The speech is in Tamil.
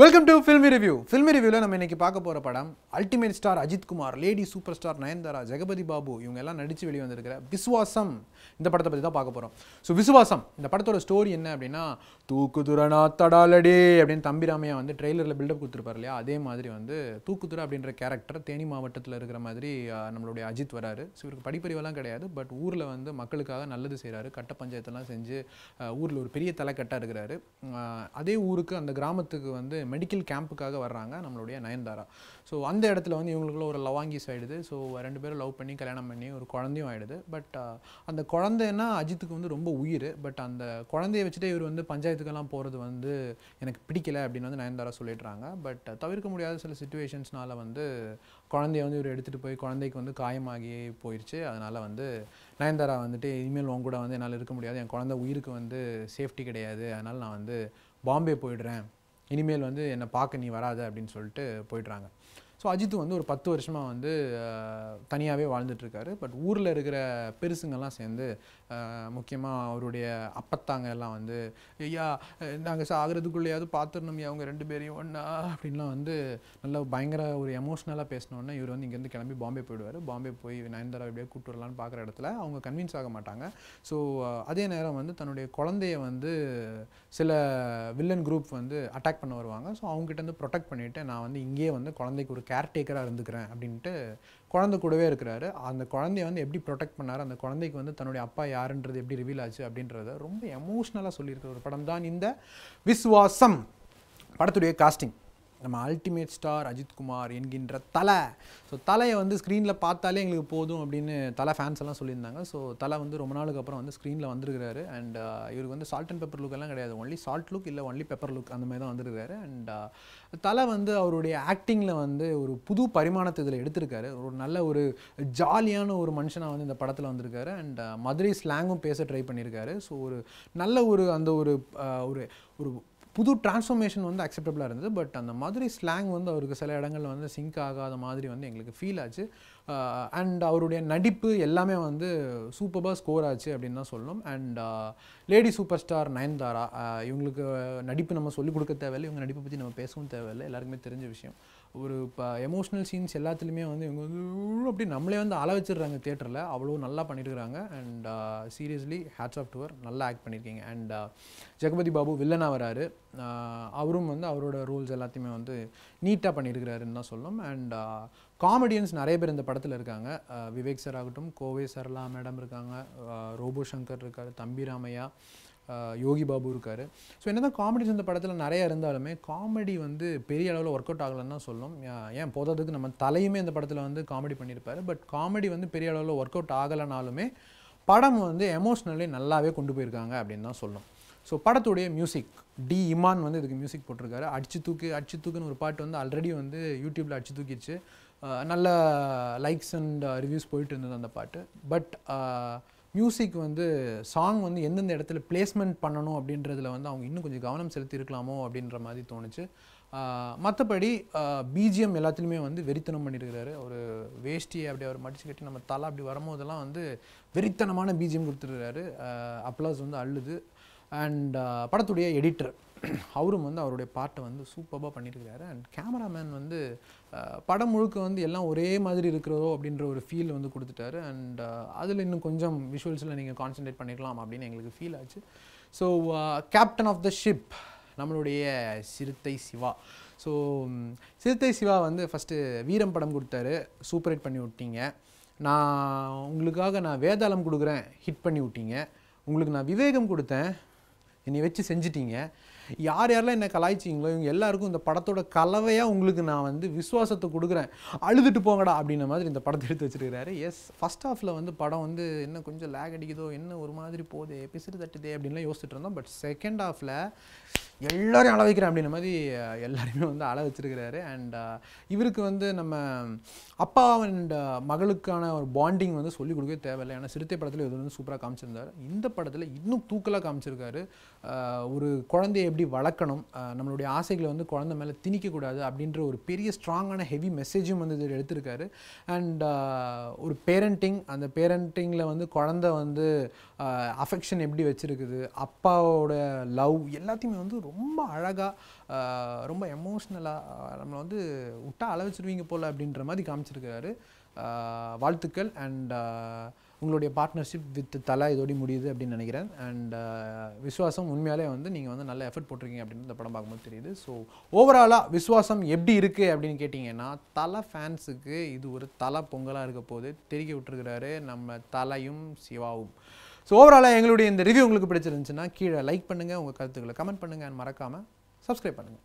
Welcome to filmy review filmy ரிவ்யூவில் நம்ம இன்றைக்கி பார்க்க போகிற படம் ultimate star Ajith Kumar lady super star Nayanthara Jagapathi Babu இவங்க எல்லாம் நடித்து வெளியே வந்திருக்கிற விஸ்வாசம் இந்த படத்தை பற்றி தான் பார்க்க போகிறோம் ஸோ விசுவாசம் இந்த படத்தோட ஸ்டோரி என்ன அப்படின்னா தூக்குதுரனா தடாலடி அப்படின்னு தம்பிராமையா வந்து ட்ரெய்லரில் பில்டப் கொடுத்துருப்பார் இல்லையா? அதே மாதிரி வந்து தூக்குதுரை அப்படின்ற கேரக்டர் தேனி மாவட்டத்தில் இருக்கிற மாதிரி நம்மளுடைய அஜித் வராரு. ஸோ இவருக்கு படிப்பறிவெல்லாம் கிடையாது. பட் ஊரில் வந்து மக்களுக்காக நல்லது செய்கிறாரு கட்ட பஞ்சாயத்தெல்லாம் செஞ்சு ஊரில் ஒரு பெரிய தலைக்கட்டாக இருக்கிறாரு. அதே ஊருக்கு அந்த கிராமத்துக்கு வந்து மெடிக்கல் கேம்புக்காக வர்றாங்க நம்மளுடைய நயன்தாரா. ஸோ அந்த இடத்துல வந்து இவங்களுக்குள்ள ஒரு லவாங்கிஸ் ஆகிடுது ஸோ ரெண்டு பேரும் லவ் பண்ணி கல்யாணம் பண்ணி ஒரு குழந்தையும் ஆயிடுது. பட் uh, அந்த குழந்தைன்னா அஜித்துக்கு வந்து ரொம்ப உயிர். பட் அந்த குழந்தைய வச்சுட்டு இவர் வந்து பஞ்சாயத்துக்கெல்லாம் போகிறது வந்து எனக்கு பிடிக்கல அப்படின்னு வந்து நயன்தாரா சொல்லிடுறாங்க. பட் uh, தவிர்க்க முடியாத சில சுச்சுவேஷன்ஸ்னால வந்து குழந்தைய வந்து இவர் எடுத்துகிட்டு போய் குழந்தைக்கு வந்து காயமாகி போயிடுச்சு அதனால் வந்து நயன்தாரா வந்துட்டு இனிமேல் உங்க கூட வந்து என்னால் இருக்க முடியாது. என் குழந்தை உயிருக்கு வந்து சேஃப்டி கிடையாது. அதனால் நான் வந்து பாம்பே போயிடுறேன். இனிமேல் வந்து என்னை பார்க்க நீ வராத அப்படின்னு சொல்லிட்டு போயிடுறாங்க. ஸோ அஜித் வந்து ஒரு பத்து வருஷமாக வந்து தனியாகவே வாழ்ந்துட்டுருக்காரு. பட் ஊரில் இருக்கிற பெருசுங்கெல்லாம் சேர்ந்து முக்கியமாக அவருடைய அப்பத்தாங்க எல்லாம் வந்து ஐயா நாங்கள் சாகிறதுக்குள்ளேயாவது பார்த்துடணும் அவங்க ரெண்டு பேரையும் ஒன்றா அப்படின்லாம் வந்து நல்ல பயங்கர ஒரு எமோஷ்னலாக பேசினோடனே இவர் வந்து இங்கேருந்து கிளம்பி பாம்பே போயிடுவார். பாம்பே போய் நயன்தாரா எப்படியா கூப்பிட்டு வரலான்னு பார்க்குற இடத்துல அவங்க கன்வின்ஸ் ஆக மாட்டாங்க. ஸோ அதே நேரம் வந்து தன்னுடைய குழந்தைய வந்து சில வில்லன் குரூப் வந்து அட்டாக் பண்ண வருவாங்க. ஸோ அவங்ககிட்ட வந்து ப்ரொடெக்ட் பண்ணிவிட்டு நான் வந்து இங்கேயே வந்து குழந்தைக்கு ஒரு கேர்டேக்கராக இருந்துக்கிறேன் அப்படின்ட்டு குழந்தை கூடவே இருக்கிறாரு. அந்த குழந்தைய வந்து எப்படி ப்ரொடெக்ட் பண்ணார்? அந்த குழந்தைக்கு வந்து தன்னுடைய அப்பா யாருன்றது எப்படி ரிவீல் ஆச்சு அப்படின்றத ரொம்ப எமோஷ்னலாக சொல்லியிருக்கிற ஒரு படம் தான் இந்த விஸ்வாசம் படத்துடைய காஸ்டிங் நம்ம அல்டிமேட் ஸ்டார் அஜித்குமார் என்கின்ற தலை. ஸோ தலையை வந்து ஸ்க்ரீனில் பார்த்தாலே எங்களுக்கு போதும் அப்படின்னு தலை ஃபேன்ஸ் எல்லாம் சொல்லியிருந்தாங்க. ஸோ தலை வந்து ரொம்ப நாளுக்கு அப்புறம் வந்து ஸ்க்ரீனில் வந்திருக்கிறாரு. அண்ட் uh, இவருக்கு வந்து சால்ட் அண்ட் பெப்பர் லுக் எல்லாம் கிடையாது. ஒன்லி சால்ட் லுக் இல்லை ஒன்லி பெப்பர் லுக் அந்த மாதிரி தான் வந்திருக்காரு அண்ட் uh, தலை வந்து அவருடைய ஆக்டிங்கில் வந்து ஒரு புது பரிமாணத்தை இதில் எடுத்திருக்காரு. ஒரு நல்ல ஒரு ஜாலியான ஒரு மனுஷனாக வந்து இந்த படத்தில் வந்திருக்காரு. அண்ட் uh, மதுரை ஸ்லாங்கும் பேச ட்ரை பண்ணியிருக்காரு ஸோ ஒரு நல்ல ஒரு அந்த ஒரு ஒரு ஒரு புது டிரான்ஸ்ஃபர்மேஷன் வந்து அக்செப்டபுளாக இருந்தது. பட் அந்த மாதிரி ஸ்லாங் வந்து அவருக்கு சில இடங்கள்ல வந்து சிங்க் ஆகாத மாதிரி வந்து எங்களுக்கு ஃபீல் ஆச்சு. Uh, அண்ட் அவருடைய நடிப்பு எல்லாமே வந்து சூப்பராக ஸ்கோர் ஆச்சு அப்படின்னு தான் சொல்லணும். And lady super star Nayanthara uh, இவங்களுக்கு நடிப்பு நம்ம சொல்லிக் கொடுக்க தேவையில்லை. இவங்க நடிப்பை பற்றி நம்ம பேசவும் தேவையில்லை. எல்லாருக்குமே தெரிஞ்ச விஷயம். ஒரு இப்போ எமோஷ்னல் சீன்ஸ் எல்லாத்துலேயுமே வந்து இவங்க வந்து அப்படி நம்மளே வந்து அள வச்சிடுறாங்க தேட்டரில் அவ்வளோ நல்லா பண்ணியிருக்கிறாங்க and seriously hats off to your நல்லா ஆக்ட் பண்ணியிருக்கீங்க அண்ட் uh, ஜெகபதி பாபு வில்லனாக வராரு. அவரும் வந்து அவரோட ரூல்ஸ் எல்லாத்தையுமே வந்து நீட்டாக பண்ணியிருக்கிறாருன்னு தான் சொல்லணும் அண்ட் காமெடியன்ஸ் நிறைய பேர் இந்த படத்தில் இருக்காங்க. விவேக் சார் ஆகட்டும் கோவை சரளா மேடம் இருக்காங்க. ரோபோ சங்கர் இருக்கார் தம்பி ராமையா யோகி பாபு இருக்கார். ஸோ என்ன தான் காமெடிஸ் இந்த படத்தில் நிறையா இருந்தாலுமே காமெடி வந்து பெரிய அளவில் ஒர்க் அவுட் ஆகலைன்னு தான் சொல்லும். ஏன் ஏன் போதாதுக்கு நம்ம தலையுமே இந்த படத்தில் வந்து காமெடி பண்ணியிருப்பார். பட் காமெடி வந்து பெரிய அளவில் ஒர்க் அவுட் ஆகலைனாலுமே படம் வந்து எமோஷ்னலி நல்லாவே கொண்டு போயிருக்காங்க அப்படின்னு தான் சொல்லணும் ஸோ படத்துடைய மியூசிக் டி இமான் வந்து இதுக்கு மியூசிக் போட்டிருக்காரு. அடிச்சு தூக்கு அடிச்சு தூக்குன்னு ஒரு பாட்டு வந்து ஆல்ரெடி வந்து யூடியூப்பில் அடிச்சு தூக்கிடுச்சு. நல்ல லைக்ஸ் அண்ட் ரிவ்யூஸ் போயிட்டு இருந்தது அந்த பாட்டு. பட் மியூசிக் வந்து சாங் வந்து எந்தெந்த இடத்துல பிளேஸ்மெண்ட் பண்ணணும் அப்படின்றதுல வந்து அவங்க இன்னும் கொஞ்சம் கவனம் செலுத்தி இருக்கலாமோ அப்படின்ற மாதிரி தோணுச்சு. மற்றபடி பிஜிஎம் எல்லாத்துலேயுமே வந்து வெறித்தனம் பண்ணியிருக்கிறாரு ஒரு வேஷ்டியை அப்படி அவர் மடிச்சு கட்டி நம்ம தலை அப்படி வரும்போதெல்லாம் வந்து வெறித்தனமான பிஜிஎம் கொடுத்துருக்காரு அப்ளாஸ் வந்து அள்ளுது. அண்ட் uh, படத்துடைய எடிட்டர் அவரும் வந்து அவருடைய பாட்டை வந்து சூப்பராக பண்ணியிருக்கிறாரு. அண்ட் கேமராமேன் வந்து uh, படம் முழுக்க வந்து எல்லாம் ஒரே மாதிரி இருக்கிறதோ அப்படின்ற ஒரு ஃபீல் வந்து கொடுத்துட்டாரு. அண்ட் uh, அதில் இன்னும் கொஞ்சம் விஷுவல்ஸில் நீங்கள் கான்சென்ட்ரேட் பண்ணிக்கலாம் அப்படின்னு எங்களுக்கு ஃபீல் ஆச்சு. So captain of the ship நம்மளுடைய சிறுத்தை சிவா. ஸோ சிறுத்தை சிவா வந்து ஃபஸ்ட்டு வீரம் படம் கொடுத்தாரு. சூப்பர் ஹிட் பண்ணி விட்டீங்க. நான் உங்களுக்காக நான் வேதாளம் கொடுக்குறேன். ஹிட் பண்ணி விட்டீங்க. உங்களுக்கு நான் விவேகம் கொடுத்தேன். என்னை வச்சு செஞ்சிட்டீங்க. யார் யாரெல்லாம் என்ன கலாய்ச்சிங்களோ இவங்க எல்லாருக்கும் இந்த படத்தோட கலவையாக உங்களுக்கு நான் வந்து விசுவாசத்தை கொடுக்குறேன். அழுதுட்டு போங்கடா அப்படின்ன மாதிரி இந்த படத்தை எடுத்து வச்சிருக்கிறாரு. எஸ் ஃபர்ஸ்ட் ஹாஃபில் வந்து படம் வந்து என்ன கொஞ்சம் லேக் அடிக்குதோ என்ன ஒரு மாதிரி போதே பிசிறு தட்டுதே அப்படின்லாம் யோசிச்சுட்டு இருந்தோம். பட் செகண்ட் ஹாஃபில் எல்லாரையும் அழ வைக்கிறேன் அப்படின்ற மாதிரி அஹ், எல்லாரையுமே வந்து அள வச்சிருக்கிறாரு. அண்ட் இவருக்கு வந்து நம்ம அப்பா அண்ட் மகளுக்கான ஒரு பாண்டிங் வந்து சொல்லிக் கொடுக்கவே தேவையில்லை. ஏன்னா சிறுத்தை படத்தில் இது வந்து சூப்பராக காமிச்சிருந்தாரு. இந்த படத்தில் இன்னும் தூக்கலாக காமிச்சிருக்காரு. ஒரு குழந்தைய எப்படி வளர்க்கணும் நம்மளுடைய ஆசைகளை வந்து குழந்தை மேலே திணிக்கக்கூடாது அப்படின்ற ஒரு பெரிய ஸ்ட்ராங்கான ஹெவி மெசேஜும் வந்து இதில் எடுத்திருக்காரு. அண்ட் ஒரு பேரண்டிங் அந்த பேரண்டிங்கில் வந்து குழந்தை வந்து அஃபெக்ஷன் எப்படி வச்சுருக்குது அப்பாவோட லவ் எல்லாத்தையுமே வந்து ரொம்ப அழகாக ரொம்ப எமோஷ்னலாக நம்மளை வந்து விட்டா அளவிச்சிருவீங்க போல் அப்படின்ற மாதிரி காமிச்சிருக்காரு. வாழ்த்துக்கள் அண்ட் உங்களுடைய பார்ட்னர்ஷிப் வித் தலை இதோடய முடியுது அப்படின்னு நினைக்கிறேன். அண்ட் விஸ்வாசம் உண்மையாலே வந்து நீங்கள் வந்து நல்ல எஃபர்ட் போட்டிருக்கீங்க அப்படின்னு இந்த படம் பார்க்கும்போது தெரியுது. ஸோ ஓவராலாக விஸ்வாசம் எப்படி இருக்குது அப்படின்னு கேட்டிங்கன்னா தலை ஃபேன்ஸுக்கு இது ஒரு தலை பொங்கலாக இருக்க போது தெரிக்க விட்டுருக்கிறாரு நம்ம தலையும் சிவாவும். ஸோ ஓவராலாக எங்களுடைய இந்த ரிவ்யூ உங்களுக்கு பிடிச்சிருந்துச்சுன்னா கீழே லைக் பண்ணுங்கள் உங்கள் கருத்துக்களை கமெண்ட் பண்ணுங்கள் மறக்காமல் சப்ஸ்கிரைப் பண்ணுங்கள்